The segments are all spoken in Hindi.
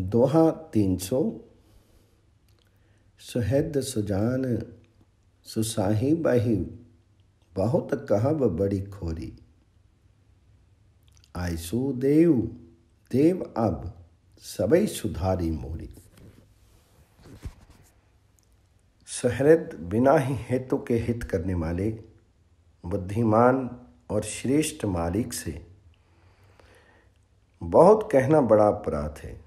दोहा तीन सौ। सुहद सुजान, सुसाही बाही, बहुत कहब बड़ी खोरी। आयसु देव देव अब सबई सुधारी मोरी। सहृद बिना ही हेतु के हित करने वाले, बुद्धिमान और श्रेष्ठ मालिक से बहुत कहना बड़ा अपराध है।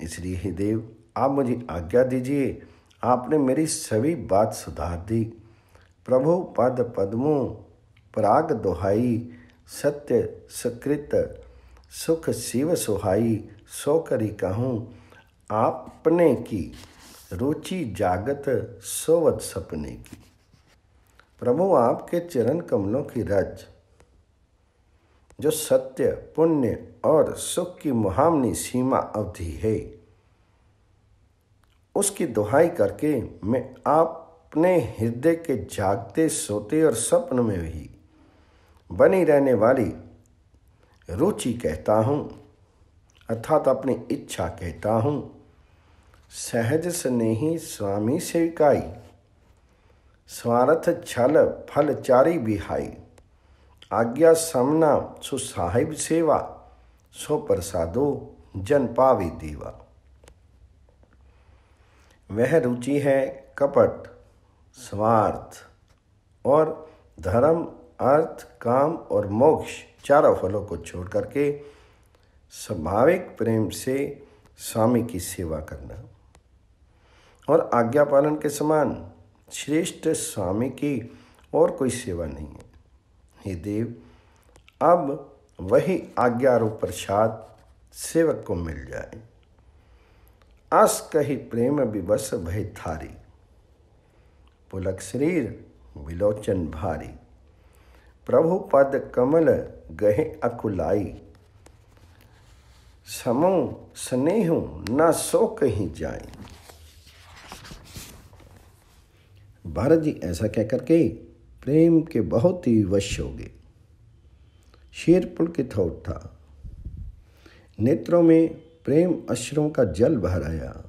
इसलिए हे देव, आप मुझे आज्ञा दीजिए। आपने मेरी सभी बात सुधार दी। प्रभु पद पद्मों, पराग दोहाई, सत्य सकृत, सुख शिव सुहाई, सो करी कहूँ, आपने की रुचि जागत, सोवत सपने की। प्रभु आपके चरण कमलों की रज, जो सत्य, पुण्य और सुख की मुहामनी सीमा अवधि है। उसकी दुहाई करके मैं अपने हृदय के जागते, सोते और स्वप्न में भी बनी रहने वाली रुचि कहता हूँ, अर्थात अपनी इच्छा कहता हूँ, सहज स्नेही स्वामी सेविकाई, स्वार्थ छल फल चारी बिहाई, आज्ञा समना सुसाहिब सेवा सो प्रसादो जन पावी देवा। वह रुचि है कपट, स्वार्थ और धर्म, अर्थ, काम और मोक्ष चारों फलों को छोड़ करके स्वाभाविक प्रेम से स्वामी की सेवा करना। और आज्ञा पालन के समान श्रेष्ठ स्वामी की और कोई सेवा नहीं है। हे देव, अब वही आज्ञा रूप प्रसाद सेवक को मिल जाए। आस कही प्रेम विवश भय थारी। पुलक शरीर विलोचन भारी। प्रभु पद कमल गहे अकुलाई। समो स्नेह न सो कहीं जाए। भरत जी, ऐसा कह करके प्रेम के बहुत ही वश हो गए। शेर पुलकित हो उठा नेत्रों में प्रेम अश्रों का जल बहर आया।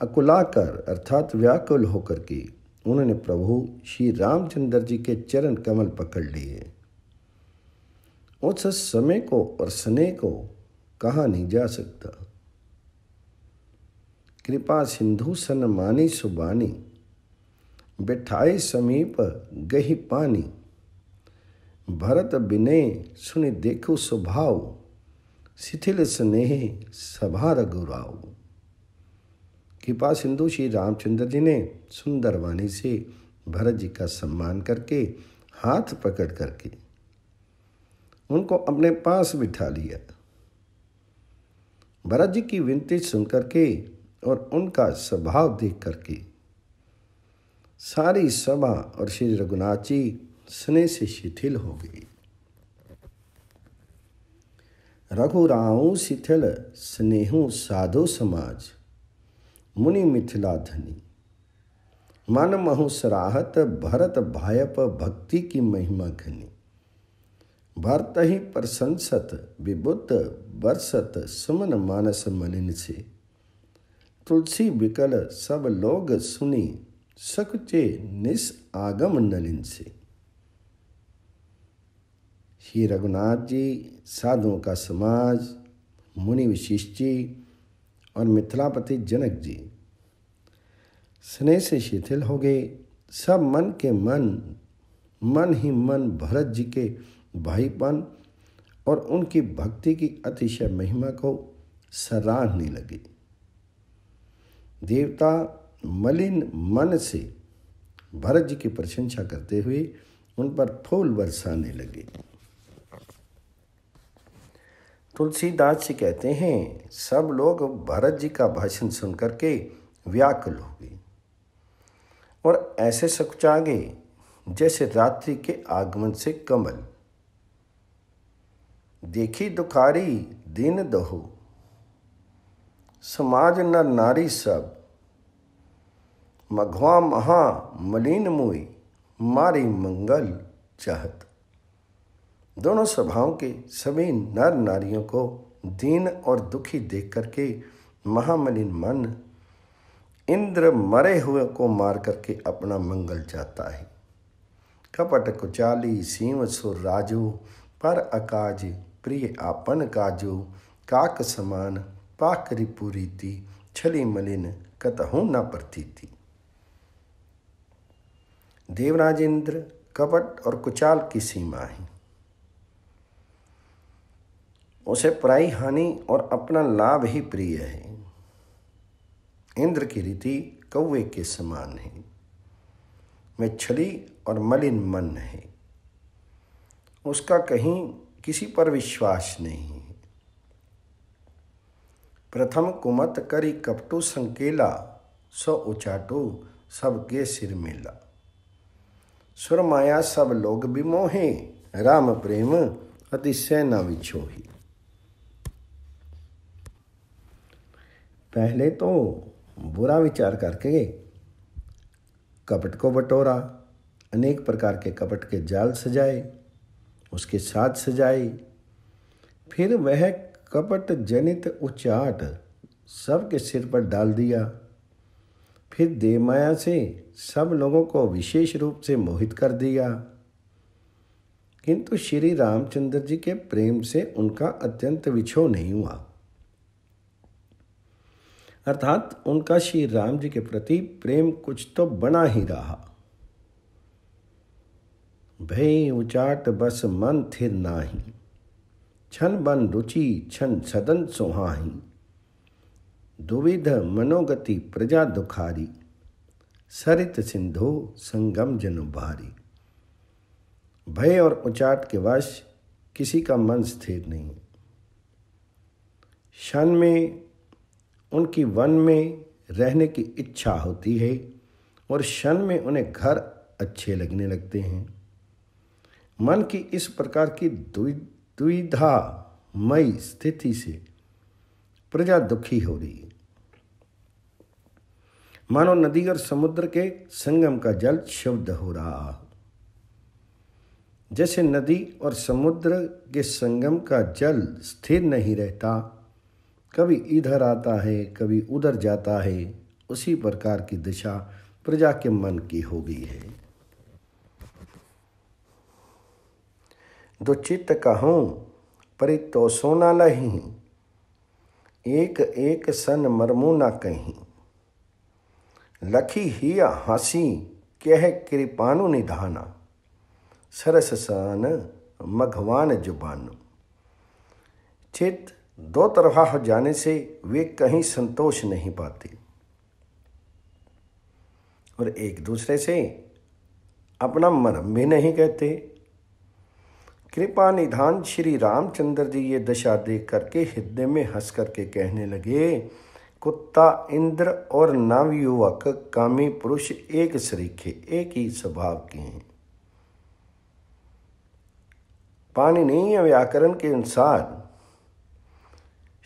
अकुलाकर अर्थात व्याकुल होकर के उन्होंने प्रभु श्री रामचंद्र जी के चरण कमल पकड़ लिए। उस समय को और स्नेह को कहा नहीं जा सकता। कृपा सिंधु सन मानी सुबानी बिठाई समीप गही पानी भरत विनय सुनि देखो स्वभाव, शिथिल स्नेह सभा रघुराव कृपा सिंधु श्री रामचंद्र जी ने सुंदर वाणी से भरत जी का सम्मान करके हाथ पकड़ करके उनको अपने पास बिठा लिया। भरत जी की विनती सुन करके और उनका स्वभाव देख करके सारी सभा और श्री रघुनाथ जी स्नेह से शिथिल हो गई। रघुराऊ शिथिल, स्नेहु साधु समाज, मुनि मिथिला धनी। मन महु सराहत, भरत भायप भक्ति की महिमा घनी। भरत ही प्रशंसत, विबुद्ध, बरसत, सुमन मानस मनिन से। तुलसी विकल, सब लोग सुनी, सकुचे निस आगम नलिन से। श्री रघुनाथ जी, साधुओं का समाज, मुनि विशिष्ट जी और मिथिलापति जनक जी। स्नेह से शिथिल हो गए। सब मन के मन मन ही मन भरत जी के भाईपन और उनकी भक्ति की अतिशय महिमा को सराहने लगे। देवता मलिन मन से भरत जी की प्रशंसा करते हुए उन पर फूल बरसाने लगे। तुलसीदास जी कहते हैं, सब लोग भरत जी का भाषण सुन करके व्याकुल हो गए। और ऐसे सकुचा गए जैसे रात्रि के आगमन से कमल। देखी दुखारी, दिन दहो। समाज न नारी सब। मघवा महा मलिन मुई, मारी मंगल चाहत। दोनों सभाओं के सभी नर नारियों को दीन और दुखी देख करके महामलिन मन इंद्र मरे हुए को मार करके अपना मंगल चाहता है। कपट कुचाली सीम सुर राजू, पर अकाज प्रिय आपन काजू, काक समान पाकरी पूरी थी छली मलिन कतहू न थी देवराज इंद्र, कपट और कुचाल की सीमा है। उसे पराई हानि और अपना लाभ ही प्रिय है। इंद्र की रीति कौवे के समान है। में छली और मलिन मन है। उसका कहीं किसी पर विश्वास नहीं है। प्रथम कुमत करी कपटू संकेला, सो उचाटू सबके सिर मेला। सुर माया सब लोग भी मोहे राम प्रेम अतिशय न विछोही। पहले तो बुरा विचार करके कपट को बटोरा, अनेक प्रकार के कपट के जाल सजाए, उसके साथ सजाए। फिर वह कपट जनित उचाट सबके सिर पर डाल दिया। फिर देवमाया से सब लोगों को विशेष रूप से मोहित कर दिया। किंतु श्री रामचंद्र जी के प्रेम से उनका अत्यंत विछो नहीं हुआ। अर्थात उनका श्री राम जी के प्रति प्रेम कुछ तो बना ही रहा। भय उचाट बस मन थिर नाही, छन बन रुचि छन सदन सोहाही। दुविध मनोगति प्रजा दुखारी, सरित सिंधु संगम जन भारी। भय और उचाट के वश किसी का मन स्थिर नहीं। क्षण में उनकी वन में रहने की इच्छा होती है और क्षण में उन्हें घर अच्छे लगने लगते हैं। मन की इस प्रकार की दुविधा मई स्थिति से प्रजा दुखी हो रही है। मानो नदी और समुद्र के संगम का जल शुद्ध हो रहा हो। जैसे नदी और समुद्र के संगम का जल स्थिर नहीं रहता कभी इधर आता है, कभी उधर जाता है, उसी प्रकार की दिशा प्रजा के मन की हो गई है। दो चित्त कहूँ, परि तो सोना लही एक एक सन मरमू ना कहीं। लखी हिया हँसी, कह कृपानु निधाना, सरस सन मघवान जुबानु। चित्त दो तरफा हो जाने से वे कहीं संतोष नहीं पाते। और एक दूसरे से अपना मरम भी नहीं कहते। कृपा निधान श्री रामचंद्र जी ये दशा देख करके हृदय में हंस करके कहने लगे, कुत्ता, इंद्र और नव युवक, कामी पुरुष एक सरीखे एक ही स्वभाव के हैं। पाणिनीय व्याकरण के अनुसार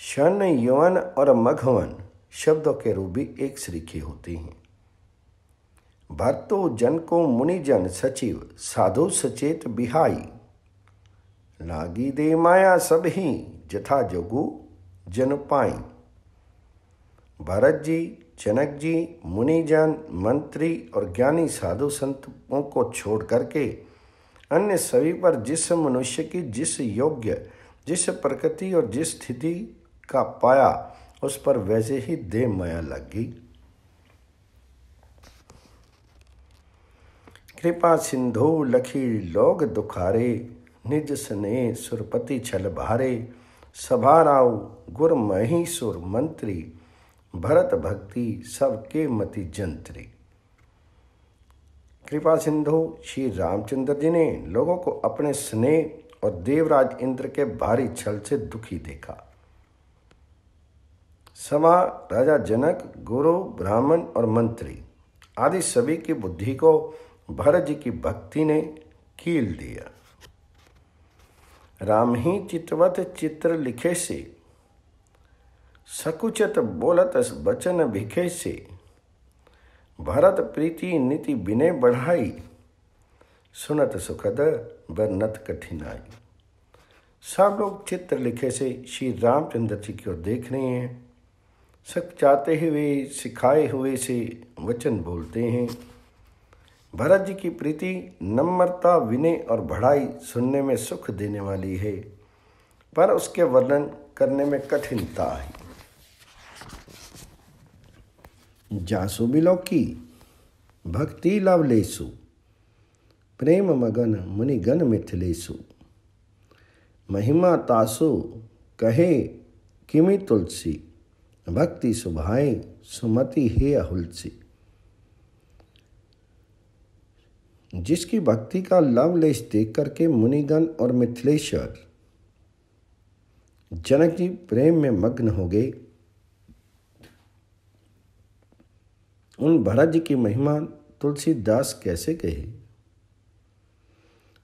शन यवन और मघवन शब्दों के रूप भी एक सरीखे होते हैं। भर्तो जन को मुनिजन सचिव, साधु सचेत बिहाई। लागी दे माया सब ही, जथा जोगु जन पाई। भरत जी जनक जी मुनिजन, मंत्री और ज्ञानी साधु संतों को छोड़ करके अन्य सभी पर जिस मनुष्य की जिस योग्य, जिस प्रकृति और जिस स्थिति का पाया, उस पर वैसे ही देह माया लग गई। कृपा सिंधु लखी लोग दुखारे, निज स्ने सुरपति छल भारे। सभाराव गुर मही सुर मंत्री, भरत भक्ति सबके मति जंत्री। कृपा सिंधु, श्री रामचंद्र जी ने लोगों को अपने स्नेह और देवराज इंद्र के भारी छल से दुखी देखा। सभा राजा जनक, गुरु, ब्राह्मण और मंत्री आदि सभी की बुद्धि को भरत जी की भक्ति ने कील दिया। राम ही चितवत चित्र लिखे से, सकुचत बोलत बचन भिखे से, भरत प्रीति नीति बिने बढ़ाई, सुनत सुखद बरनत कठिनाई। सब लोग चित्र लिखे से श्री रामचंद्र जी की ओर देख रहे हैं। सक चाहते हुए, सिखाए हुए से वचन बोलते हैं। भरत जी की प्रीति नम्रता, विनय और बढ़ाई सुनने में सुख देने वाली है, पर उसके वर्णन करने में कठिनता है। जासु बिलौकी, भक्ति लवलेसु प्रेम मगन मुनिगन मिथिलेसु महिमा तासु, कहे, किमि तुलसी। भक्ति सुभाए, सुमति हे अहुलसी। जिसकी भक्ति का लवलेश देख करके मुनिगण और मिथिलेश्वर, जनक जी प्रेम में मग्न हो गए। उन भरत जी की महिमा तुलसीदास कैसे कहे?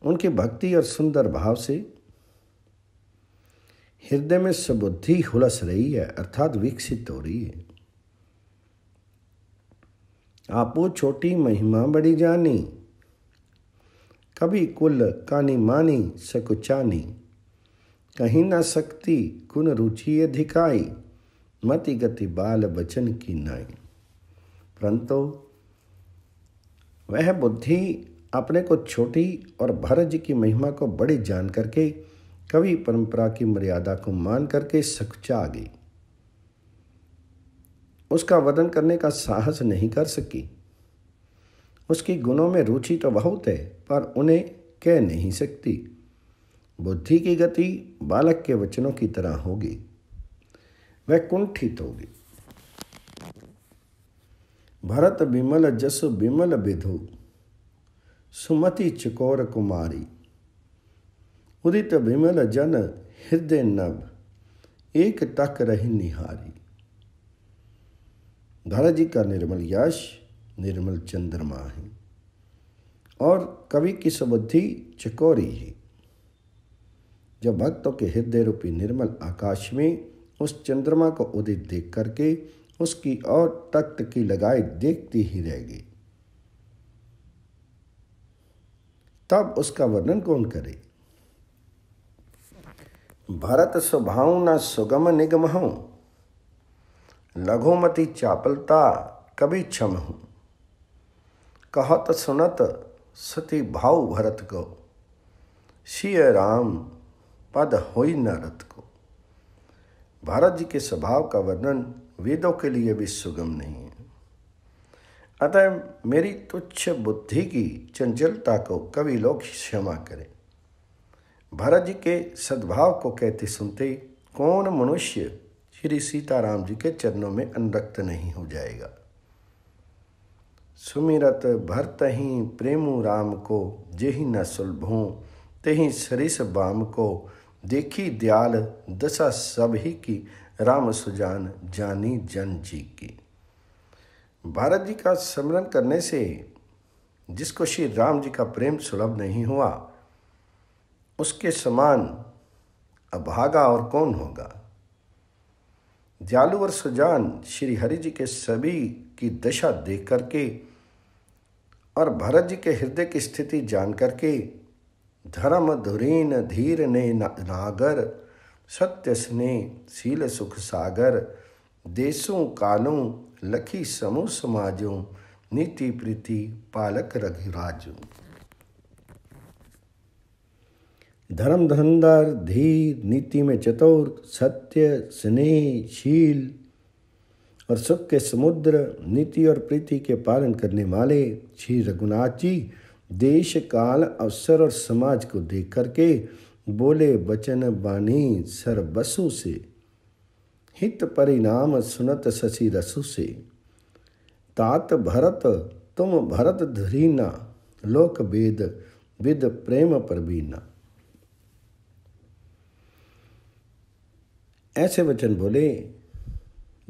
उनकी भक्ति और सुंदर भाव से हृदय में सबुद्धि हुलस रही है, अर्थात विकसित हो रही है। आपो छोटी महिमा बड़ी जानी, कभी कुल कानी मानी, सकुचानी। कहीं ना सकती कुन रुचि अधिकाई, मति गति बाल बचन की नाई। परंतु वह बुद्धि अपने को छोटी और भरज की महिमा को बड़ी जान करके कवि परंपरा की मर्यादा को मान करके सकुचा गई उसका वर्णन करने का साहस नहीं कर सकी। उसकी गुणों में रुचि तो बहुत है, पर उन्हें कह नहीं सकती। बुद्धि की गति बालक के वचनों की तरह होगी। वह कुंठित होगी। भरत बिमल जस बिमल विधु। सुमति चकोर कुमारी। उदित बिमल जन हृदय नभ, एक तक रही निहारी। भरत जी का निर्मल यश, निर्मल चंद्रमा है। और कवि की सुबुद्धि चकोरी है। जब भक्तों के हृदय रूपी निर्मल आकाश में उस चंद्रमा को उदित देख करके उसकी और तख्त की लगाए देखती ही रह गई। तब उसका वर्णन कौन करे? भरत स्वभाव न सुगम निगम हूँ। लघुमति चापलता कभी क्षम हूँ। कहत सुनत सती भाव भरत को, सिय राम पद हो न रथ को। भारत जी के स्वभाव का वर्णन वेदों के लिए भी सुगम नहीं है। अतः मेरी तुच्छ बुद्धि की चंचलता को कवि लोग क्षमा करें। भरत जी के सद्भाव को कहते सुनते कौन मनुष्य श्री सीताराम जी के चरणों में अनुरक्त नहीं हो जाएगा? सुमिरत भरत ही प्रेमु राम को, जेहि न सुलभों तेहि सरिस बाम को, देखी दयाल दशा ही की, राम सुजान जानी जन जी की। भारत जी का स्मरण करने से जिसको श्री राम जी का प्रेम सुलभ नहीं हुआ उसके समान अभागा और कौन होगा? दयालु और सुजान श्री हरि जी के सभी की दशा देख करके और भरत जी के हृदय की स्थिति जान करके धर्म धुरीन धीर ने नागर, सत्य स्नेह, शील सुख सागर, देशों कालों, लखी समूह समाजों, नीति प्रीति पालक रघुराजू। धर्म धंधर धीर नीति में चतुर, सत्य, स्नेह, शील और सुख के समुद्र, नीति और प्रीति के पालन करने वाले श्री रघुनाथ जी देश, काल, अवसर और समाज को देख करके बोले वचन बानी सर बसु से। हित परिणाम सुनत शशि रसु से। तात भरत, तुम भरत धरीना, लोक वेद, विद प्रेम परबीना ऐसे वचन बोले,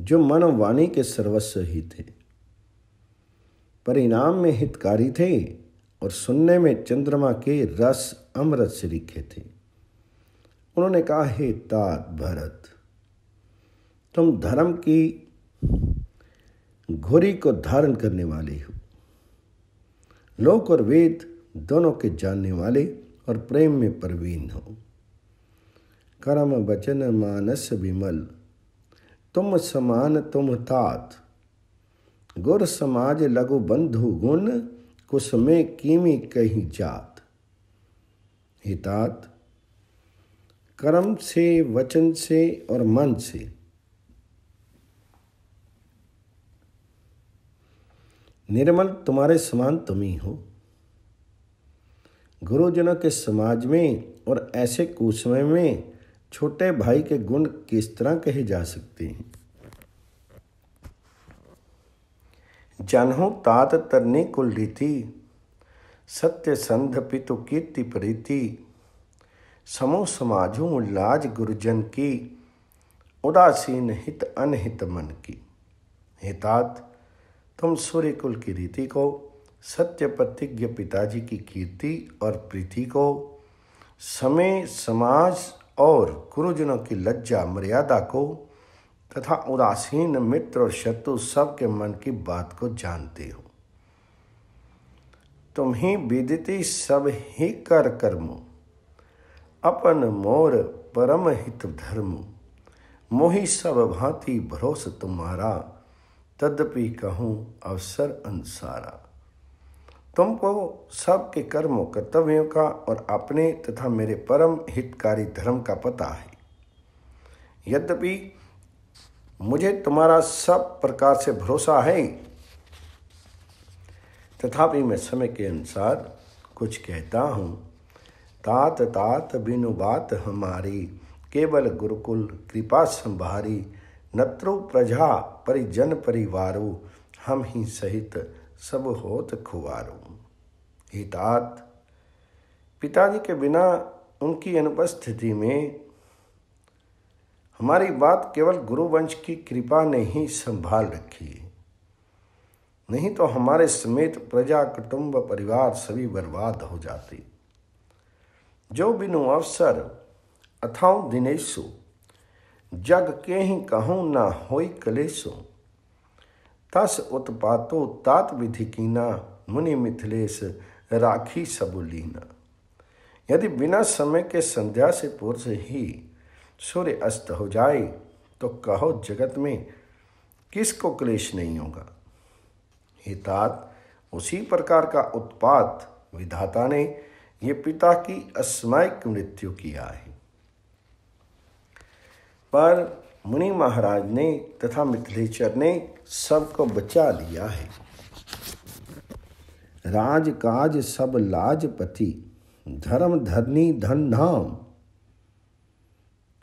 जो मन वाणी के सर्वस्व ही थे। परिणाम में हितकारी थे और सुनने में चंद्रमा के रस अमृत से लिखे थे। उन्होंने कहा, हे तात भरत, तुम धर्म की घोरी को धारण करने वाले हो। लोक और वेद दोनों के जानने वाले और प्रेम में प्रवीण हो। कर्म वचन मानस विमल। तुम समान तुम तात। गुर समाज लघु बंधु गुण कुसमे कीमी कहीं जात। हितात कर्म से, वचन से और मन से। निर्मल, तुम्हारे समान तुम ही हो। गुरुजनों के समाज में और ऐसे कुसमय में छोटे भाई के गुण किस तरह कहे जा सकते हैं? जनहु तात तरनी कुल रीति, सत्य संध पितु कीर्ति प्रीति समो समाजों लाज गुरुजन की, उदासीन हित अनहित मन की। हितात तुम सूर्य कुल की रीति को, सत्य प्रतिज्ञ पिताजी की कीर्ति और प्रीति को समय समाज और गुरुजनों की लज्जा, मर्यादा को तथा उदासीन मित्र और शत्रु सबके मन की बात को जानते हो। तुम ही विदिति सब ही कर कर्म। अपन मोर परम हित धर्म। मोहि सब भांति भरोस तुम्हारा। तद्यपि कहूँ अवसर अनुसारा। तुमको सबके कर्मों, कर्तव्यों का और अपने तथा मेरे परम हितकारी धर्म का पता है। यद्यपि मुझे तुम्हारा सब प्रकार से भरोसा है, तथापि मैं समय के अनुसार कुछ कहता हूँ। तात तात, बिनु बात हमारी, केवल गुरुकुल, कृपा संभारी, नत्रु, प्रजा, परिजन, परिवारो, हम ही सहित सब होत खुआरो हितात। पिताजी के बिना उनकी अनुपस्थिति में हमारी बात केवल गुरुवंश की कृपा ने ही संभाल रखी। नहीं तो हमारे समेत प्रजा, कुटुंब, परिवार सभी बर्बाद हो जाते। जो बिनु अवसर अथाऊ दिनेशु, जग के ही कहूँ ना होई कलेसो तस उत्पातो तात विधि कीना, मुनि मिथिलेश राखी सबुलीना। यदि बिना समय के संध्या से पूर्व ही सूर्य अस्त हो जाए तो कहो जगत में किसको क्लेश नहीं होगा? हितात उसी प्रकार का उत्पात विधाता ने ये पिता की अस्मायिक मृत्यु किया है। पर मुनि महाराज ने तथा मिथिलेश्वर ने सबको बचा लिया है। राज काज सब लाजपति धर्म धरनी धन धाम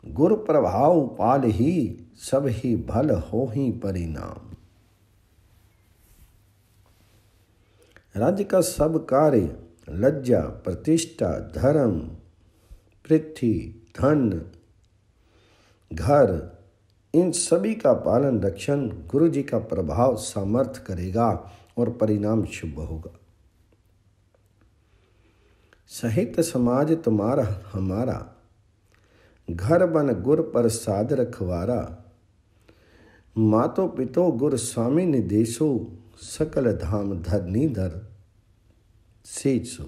गुर प्रभाव पाल ही, सब ही भल हो ही परिणाम। राज्य का सब कार्य, लज्जा, प्रतिष्ठा, धर्म, पृथ्वी, धन, घर, इन सभी का पालन रक्षण गुरु जी का प्रभाव सामर्थ्य करेगा और परिणाम शुभ होगा। सहित समाज तुम्हारा, हमारा। घर बन गुर पर साध रखवारा मातो पितो गुर स्वामी निदेशो सकल धाम धरनी धर सेचो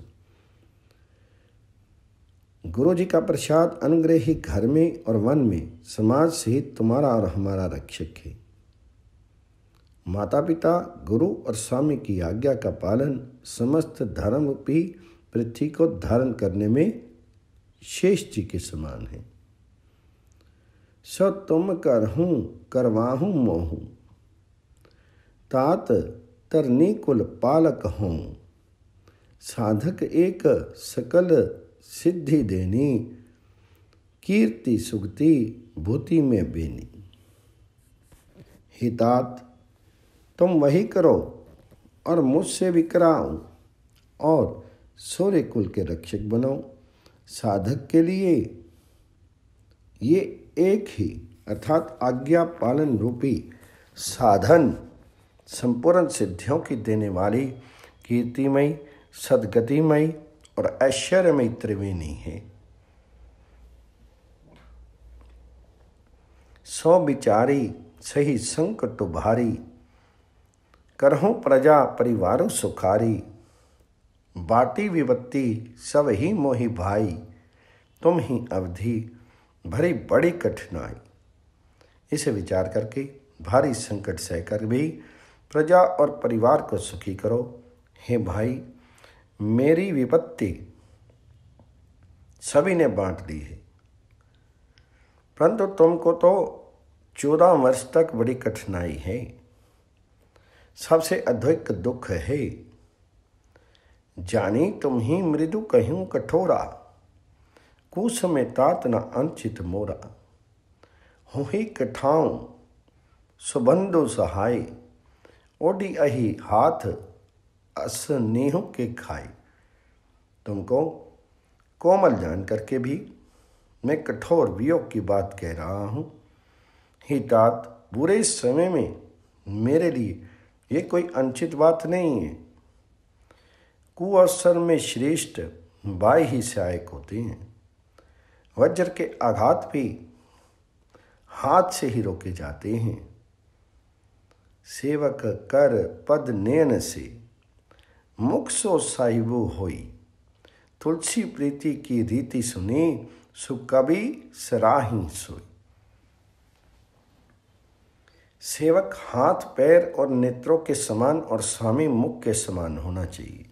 गुरु जी का प्रसाद अनुग्रही घर में और वन में, समाज सहित तुम्हारा और हमारा रक्षक है। माता पिता, गुरु और स्वामी की आज्ञा का पालन, समस्त धर्म भी पृथ्वी को धारण करने में शेष जी के समान है। सो तुम कर हूँ करवाहूँ मोहूँ। तात तरनी कुल पालक हूँ साधक एक सकल सिद्धि देनी। कीर्ति सुगति भूति में बेनी। हितात तुम वही करो और मुझसे भी कराओ और सूर्य कुल के रक्षक बनो साधक के लिए ये एक ही, अर्थात आज्ञा पालन रूपी साधन संपूर्ण सिद्धियों की देने वाली कीर्तिमयी, सदगतिमयी और ऐश्वर्यमयी त्रिवेणी है। सौ बिचारी, सही संकट भारी, करहूँ प्रजा परिवार सुखारी बाटी विपत्ति सब ही मोहि भाई। तुम ही अवधि भरी बड़ी कठिनाई। इसे विचार करके भारी संकट सहकर भी प्रजा और परिवार को सुखी करो। हे भाई, मेरी विपत्ति सभी ने बांट दी है। परंतु तुमको तो चौदह वर्ष तक बड़ी कठिनाई है। सबसे अधिक दुख है जानी तुम ही मृदु कहूँ कठोरा। कुस में तात न अंचित मोरा। हूँ ही कठाऊं सुबंधु सहाय। ओडी अही हाथ, अस नीहू के खाई तुमको कोमल जान करके भी मैं कठोर वियोग की बात कह रहा हूँ। ही तात, बुरे समय में मेरे लिए ये कोई अनुचित बात नहीं है। कुअवसर में श्रेष्ठ बाय ही सहायक होते हैं। वज्र के आघात भी हाथ से ही रोके जाते हैं। सेवक कर पद नयन से मुख सो साहिबो होई। तुलसी प्रीति की रीति सुनी सुकवि सराही सोई। सेवक हाथ, पैर और नेत्रों के समान और स्वामी मुख के समान होना चाहिए।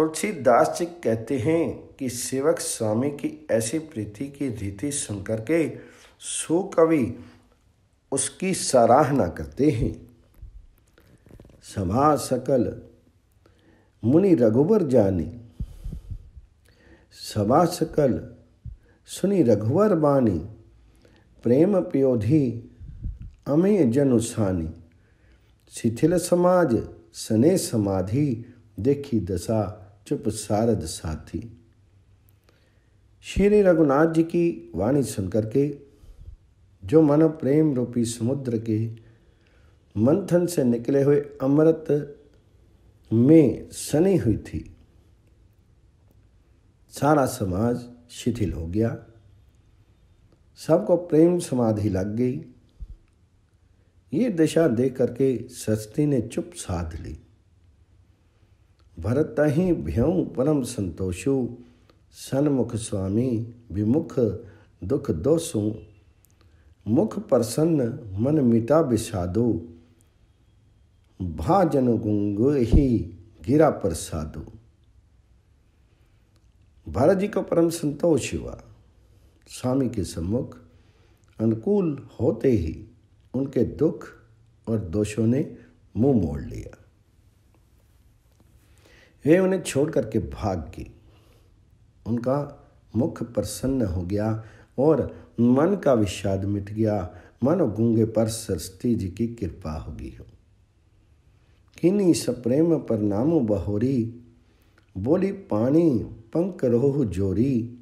तुलसीदास जी कहते हैं कि सेवक स्वामी की ऐसी प्रीति की रीति सुनकर के सुकवि उसकी सराहना करते हैं। सभा सकल, मुनि रघुवर जानी। सभा सकल, सुनी रघुवर बानी। प्रेम प्योधी अमे जनुसानी शिथिल समाज, सने समाधि, देखी दशा। चुप सारद साथी। श्री रघुनाथ जी की वाणी सुनकर के जो मन प्रेम रूपी समुद्र के मंथन से निकले हुए अमृत में सनी हुई थी, सारा समाज शिथिल हो गया। सबको प्रेम समाधि लग गई। ये दिशा देख करके सस्ती ने चुप साध ली। भरत ही भ्यों परम संतोषु। सनमुख स्वामी विमुख दुख दोषु। मुख प्रसन्न मन मिटा विषादो भाजन गुंग ही गिरा प्रसादो। भरत जी को परम संतोष हुआ। स्वामी के सम्मुख अनुकूल होते ही उनके दुख और दोषों ने मुँह मोड़ लिया। वे उन्हें छोड़ करके भाग गई उनका मुख प्रसन्न हो गया और मन का विषाद मिट गया। मन गूँगे पर सरस्वती जी की कृपा होगी हो। किन्नी सप्रेम पर नामो बहोरी, बोली पानी पंक रोह जोरी,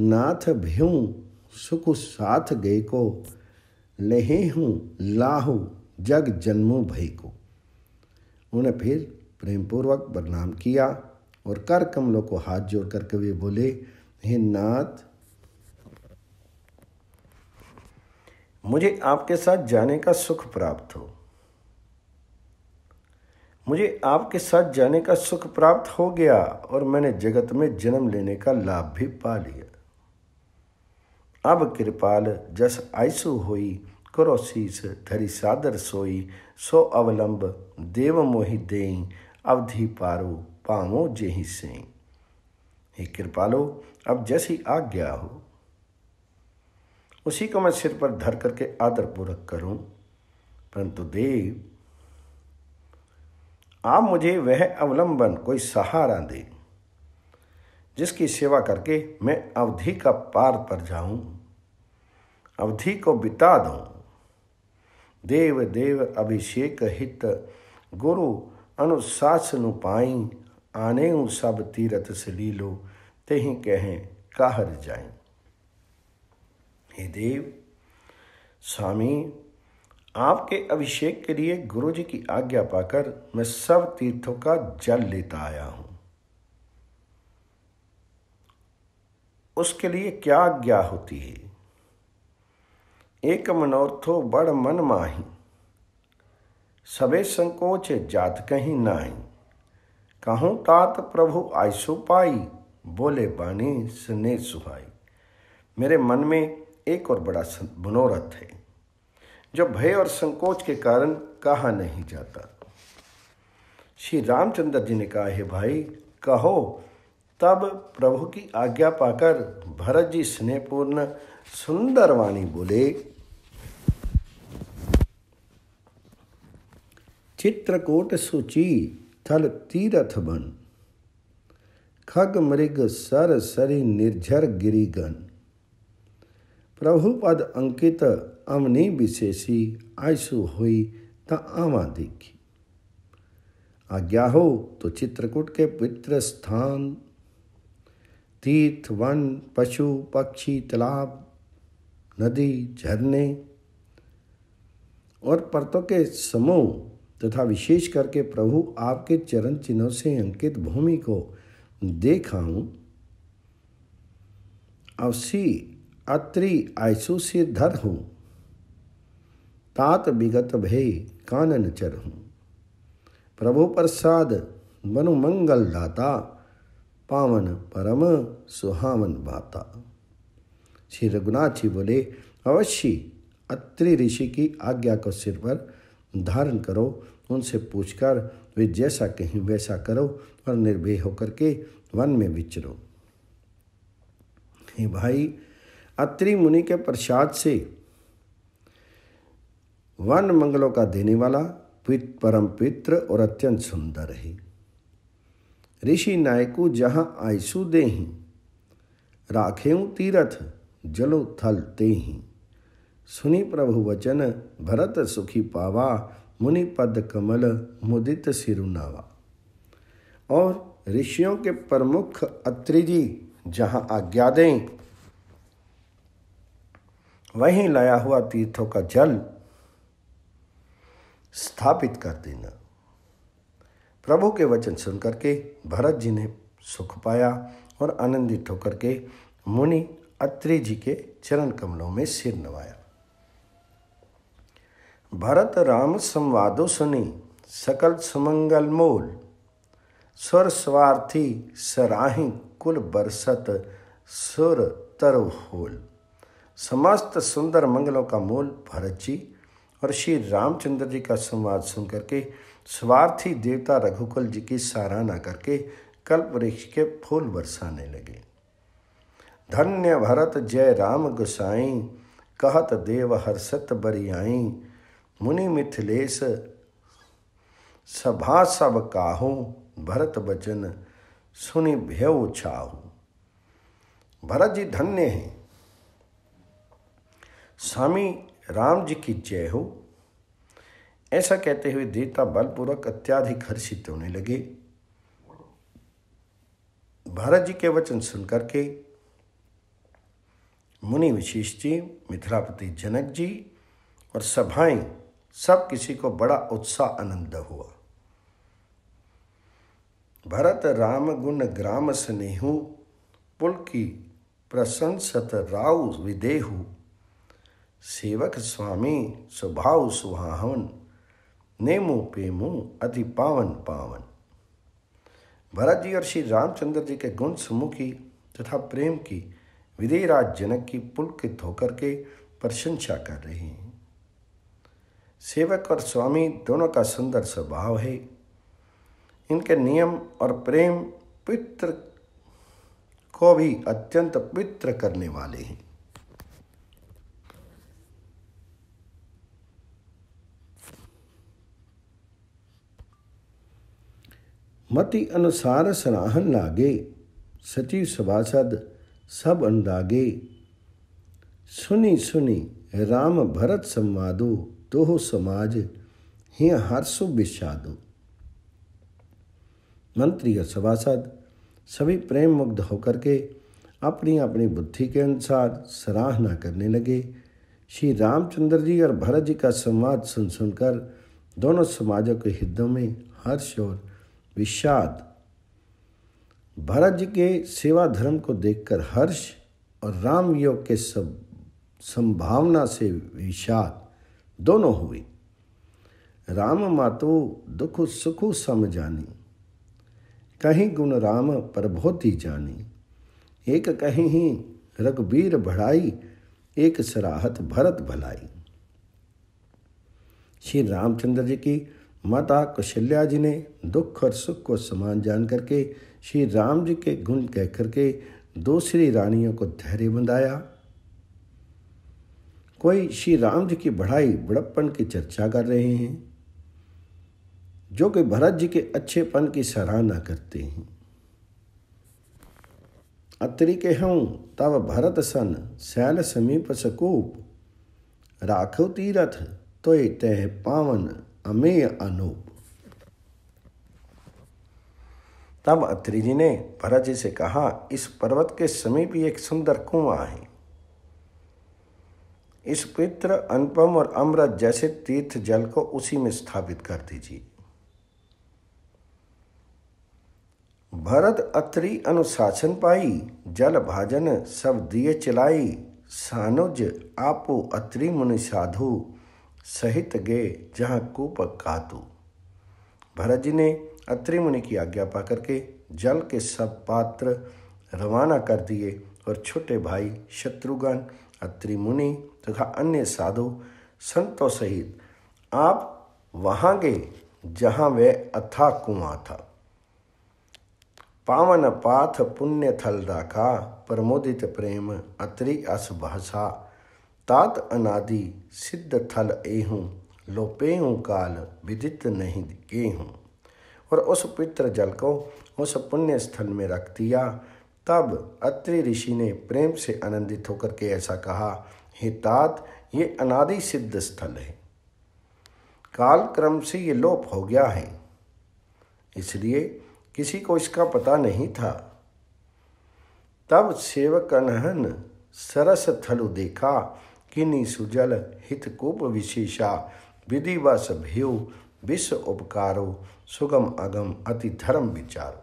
नाथ भ्यू सुख साथ गए को, लहे हूँ लाहू जग जन्मो भई को। उन्हें फिर प्रेमपूर्वक प्रणाम किया और कर कमलों को हाथ जोड़ करके वे बोले, हे नाथ, मुझे आपके साथ जाने का सुख प्राप्त हो। मुझे आपके साथ जाने का सुख प्राप्त हो गया और मैंने जगत में जन्म लेने का लाभ भी पा लिया। अब कृपाल, जस आयसु होई, करो शीस, धरी सादर सोई, सो अवलंब, देव मोहि देई अवधि पारो पावो जेहि से। हे कृपालो, अब जैसी आज्ञा हो, उसी को मैं सिर पर धर करके आदर पूर्वक करूँ। परंतु देव, आप मुझे वह अवलंबन, कोई सहारा दे, जिसकी सेवा करके मैं अवधि का पार पर जाऊँ, अवधि को बिता दूँ। देव देव, अभिषेक हित गुरु अनुशासन पाई आने सब तीरथ से लीलो ते कहें, कहर जाए हे देव, स्वामी, आपके अभिषेक के लिए गुरु जी की आज्ञा पाकर मैं सब तीर्थों का जल लेता आया हूँ। उसके लिए क्या आज्ञा होती है? एक मनोर्थो बड़ मन माही। सबे संकोच जात कहीं नाई कहूँ तात प्रभु आयसु पाई, बोले बानी सने सुहाई। मेरे मन में एक और बड़ा मनोरथ है, जो भय और संकोच के कारण कहा नहीं जाता। श्री रामचंद्र जी ने कहा, है भाई, कहो, तब प्रभु की आज्ञा पाकर भरत जी स्नेहपूर्ण सुंदर वाणी बोले चित्रकूट सूची थल तीरथ बन। खग मृग सर सरी निर्झर गिरिगन। प्रभु पद अंकित अवनी विशेषी आयसु हुई त आवा देखी। आज्ञा हो तो चित्रकूट के पवित्र स्थान। तीर्थ वन, पशु, पक्षी, तालाब, नदी, झरने और परतों के समूह तथा विशेष करके प्रभु आपके चरण चिन्हों से अंकित भूमि को देखा हूँ। अवसी अत्रि आयसु से धर हूँ। तात विगत भय कानन चर हूँ। प्रभु प्रसाद मनु मंगल दाता, पावन परम सुहावन बाता श्री रघुनाथ जी बोले, अवश्य अत्रि ऋषि की आज्ञा को सिर पर धारण करो। उनसे पूछकर वे जैसा कहीं वैसा करो और निर्भय होकर के वन में विचरो। हे भाई, अत्रि मुनि के प्रसाद से वन मंगलों का देने वाला पित परम पित्र और अत्यंत सुंदर है। ऋषि नायकू जहाँ आयसु दे ही राखे तीरथ, जलो थल ते ही। सुनी प्रभु वचन, भरत सुखी पावा मुनि पद कमल मुदित सिरुनावा। और ऋषियों के प्रमुख अत्रि जी जहाँ आज्ञा दें, वहीं लाया हुआ तीर्थों का जल स्थापित कर देना। प्रभु के वचन सुनकर के भरत जी ने सुख पाया और आनंदित होकर के मुनि अत्रि जी के चरण कमलों में सिर नवाया। भरत राम संवादो सुनी, सकल सुमंगल मोल। स्वर स्वार्थी सराही कुल बरसत, सुर तरु होल। समस्त सुंदर मंगलों का मूल भरत जी और श्री रामचंद्र जी का संवाद सुन करके, स्वार्थी देवता रघुकुल जी की सराहना करके कल्प वृक्ष के फूल बरसाने लगे। धन्य भरत जय राम गुसाई, कहत देव हर्षत बरियाई मुनि मिथिलेश, सभा सब काहू, भरत बचन सुनि भयउ छाहू। भरत जी धन्य हैं। स्वामी राम जी की जय हो। ऐसा कहते हुए देवता बलपूर्वक अत्याधिक हर्षित होने लगे। भरत जी के वचन सुनकर के मुनि विशेष जी, मिथिलापति जनक जी और सभाएँ सब किसी को बड़ा उत्साह आनंद हुआ। भरत राम गुण ग्राम स्नेहु पुल की प्रशंसत राउ विदेहु, सेवक स्वामी स्वभाव सुहावन, नेमो पेमो अति पावन पावन। भरत जी और श्री रामचंद्र जी के गुण सुमुखी तथा प्रेम की विदेराज जनक की पुलकित होकर के प्रशंसा कर रहे हैं। सेवक और स्वामी दोनों का सुंदर स्वभाव है। इनके नियम और प्रेम पित्र को भी अत्यंत पित्र करने वाले हैं। मति अनुसार सराहन लागे सचिव सभासद सब अंदागे सुनी सुनी राम भरत संवादो। तो समाज ही हर्षो विषादो मंत्री और सभासद सभी प्रेम मुग्ध होकर के अपनी अपनी बुद्धि के अनुसार सराहना करने लगे। श्री रामचंद्र जी और भरत जी का संवाद सुन सुनकर दोनों समाजों के हितों में हर्ष और विषाद। भरत जी के सेवा धर्म को देखकर हर्ष और राम योग के सब संभावना से विषाद। दोनों हुए राम मातो दुख सुख समझानी कहीं गुण राम पर बहुत ही जानी। एक कहीं ही रघुबीर बढ़ाई, एक सराहत भरत भलाई। श्री रामचंद्र जी की माता कौशल्या जी ने दुख और सुख को समान जान करके श्री राम जी के गुण कह करके दूसरी रानियों को धैर्य बंधाया। कोई श्री राम जी की बढ़ाई, बड़प्पन की चर्चा कर रहे हैं, जो कि भरत जी के अच्छेपन की सराहना करते हैं। अत्रि के हूँ तब भरत सन, सैल समीप सकूप राखो तीरथ तो तह पावन, अमेय अनूप। तब अत्रि जी ने भरत जी से कहा, इस पर्वत के समीप एक सुंदर कुआँ है। इस पित्र अनुपम और अमृत जैसे तीर्थ जल को उसी में स्थापित कर दीजिए। भरत अत्रि अनुशासन पाई, जल भाजन सब दिए चलाई, सानुज आपो अत्रि मुनि साधु, सहित गे जहाँ कूप कातु। भरत जी ने अत्रि मुनि की आज्ञा पा करके जल के सब पात्र रवाना कर दिए और छोटे भाई शत्रुघ्न अत्रि मुनि तथा अन्य साधु संतों सहित आप वहाँ गए, जहाँ वह अथा कुआँ था। पावन पाथ पुण्य थल राखा, प्रमोदित प्रेम, अत्रि अस भाषा तात अनादि सिद्ध थल एहूँ, लोपेहूँ काल विदित नहीं गेहूँ। और उस पित्र जल को उस पुण्य स्थल में रख दिया तब अत्रि ऋषि ने प्रेम से आनंदित होकर के ऐसा कहा, हे तात, ये अनादि सिद्ध स्थल है। काल क्रम से ये लोप हो गया है। इसलिए किसी को इसका पता नहीं था। तब सेवक अनहन सरस थलु देखा किन्नी सुजल हित कूप विशेषा विधि व सभ्यो विश्व उपकारो, सुगम अगम अति धर्म विचार।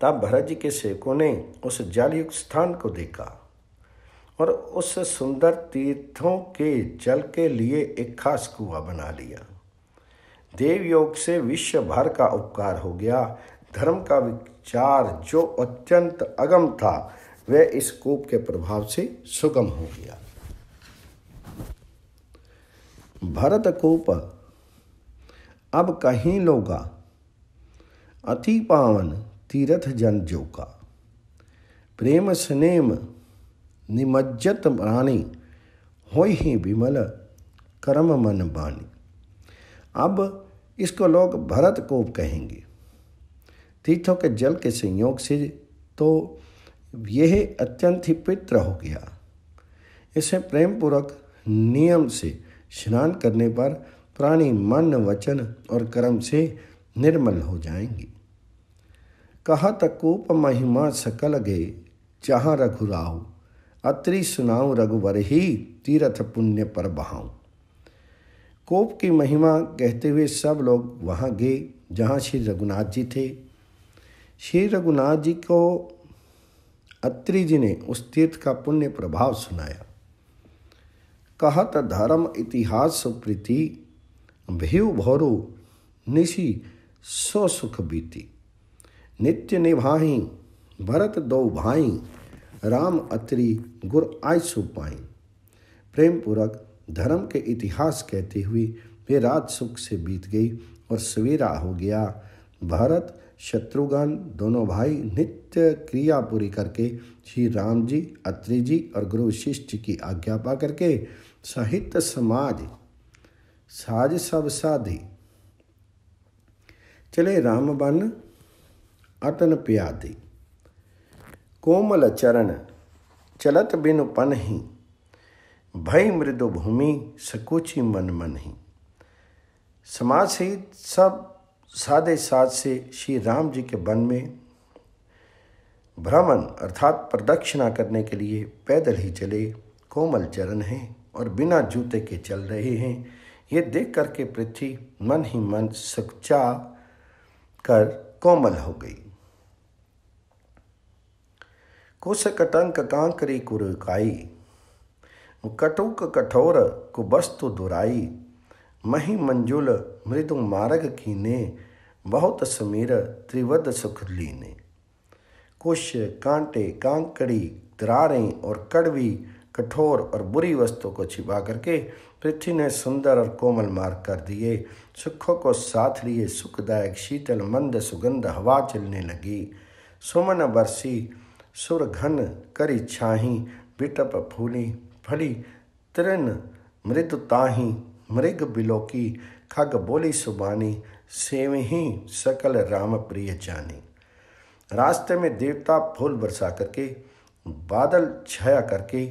तब भरत जी के सेवकों ने उस जलयुक्त स्थान को देखा और उस सुंदर तीर्थों के जल के लिए एक खास कुआ बना लिया। देव योग से विश्व भर का उपकार हो गया। धर्म का विचार जो अत्यंत अगम था, वह इस कूप के प्रभाव से सुगम हो गया। भरत कूप, अब कहीं लोगा, अति पावन तीर्थ जन जो का। प्रेम स्नेम निमज्जत रानी हो ही विमल कर्म मन बानी। अब इसको लोग भरत कोप कहेंगे। तीर्थों के जल के संयोग से तो यह अत्यंत ही पवित्र हो गया। इसे प्रेम पूर्वक नियम से स्नान करने पर प्राणी मन, वचन और कर्म से निर्मल हो जाएँगे। कहा तकूप महिमा सकल गए जहाँ रघुराव अत्रि सुनाऊं रघुवर ही तीर्थ पुण्य पर बहाऊं। कोप की महिमा कहते हुए सब लोग वहाँ गए जहाँ श्री रघुनाथ जी थे। श्री रघुनाथ जी को अत्रि जी ने उस तीर्थ का पुण्य प्रभाव सुनाया। कहत धर्म इतिहास सुप्रीति भीव भौरु निशी सो सुख बीती। नित्य निभाही भरत दो भाई, राम अत्रि गुर आय सुपाई प्रेम पूर्वक धर्म के इतिहास कहते हुए वे रात सुख से बीत गई और सवेरा हो गया। भारत, शत्रुघ्न दोनों भाई नित्य क्रिया पूरी करके श्री राम जी, अत्रि जी और गुरु शिष्ट की आज्ञा पा करके साहित्य समाज, साज सब साधी। चले राम बन अतन प्यादे। कोमल चरण चलत बिनु पन ही भय मृदु भूमि सकुची मन मन ही समाज सहित सब सादे साथ से श्री राम जी के वन में भ्रमण अर्थात प्रदक्षिणा करने के लिए पैदल ही चले। कोमल चरण हैं और बिना जूते के चल रहे हैं। ये देख करके पृथ्वी मन ही मन सच्चा कर कोमल हो गई। कुश कटंक कांकरी कुरकाई कटुक कठोर कुबस्तु दुराई। मही मंजुल मृदु मार्ग कीने, बहुत समीर त्रिवद सुख लीने। कुश कांटे कांकड़ी दरारें और कड़वी, कठोर और बुरी वस्तु को छिपा करके पृथ्वी ने सुंदर और कोमल मार्ग कर दिए। सुखों को साथ लिए सुखदायक, शीतल, मंद, सुगंध, हवा चलने लगी। सुमन बरसी सुर घन करी छाही, बिटप फूली, फली तृण मृदु ताही, मृग बिलोकी, खग बोली सुबानी, सेवही सकल राम प्रिय जानी। रास्ते में देवता फूल बरसा करके, बादल छाया करके,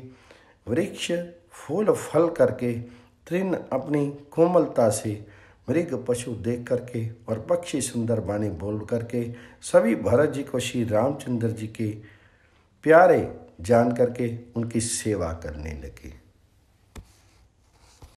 वृक्ष फूल फल करके, तृण अपनी कोमलता से मृग पशु देख करके और पक्षी सुंदर बाणी बोल करके, सभी भरत जी को श्री रामचंद्र जी के प्यारे जान करके उनकी सेवा करने लगे।